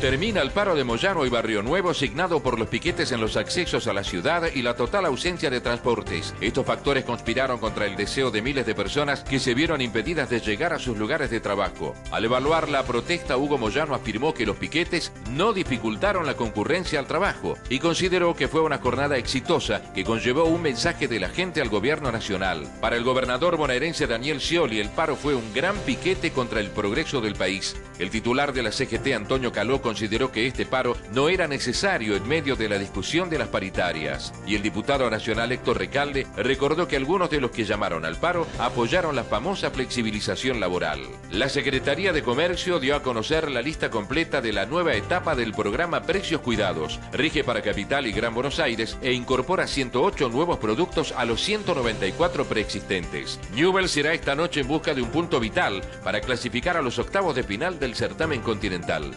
Termina el paro de Moyano y Barrio Nuevo signado por los piquetes en los accesos a la ciudad y la total ausencia de transportes. Estos factores conspiraron contra el deseo de miles de personas que se vieron impedidas de llegar a sus lugares de trabajo. Al evaluar la protesta, Hugo Moyano afirmó que los piquetes no dificultaron la concurrencia al trabajo y consideró que fue una jornada exitosa que conllevó un mensaje de la gente al gobierno nacional. Para el gobernador bonaerense Daniel Scioli, el paro fue un gran piquete contra el progreso del país. El titular de la CGT, Antonio Caló, consideró que este paro no era necesario en medio de la discusión de las paritarias. Y el diputado nacional Héctor Recalde recordó que algunos de los que llamaron al paro apoyaron la famosa flexibilización laboral. La Secretaría de Comercio dio a conocer la lista completa de la nueva etapa del programa Precios Cuidados. Rige para Capital y Gran Buenos Aires e incorpora 108 nuevos productos a los 194 preexistentes. Newell será esta noche en busca de un punto vital para clasificar a los octavos de final del certamen continental.